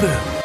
Boom.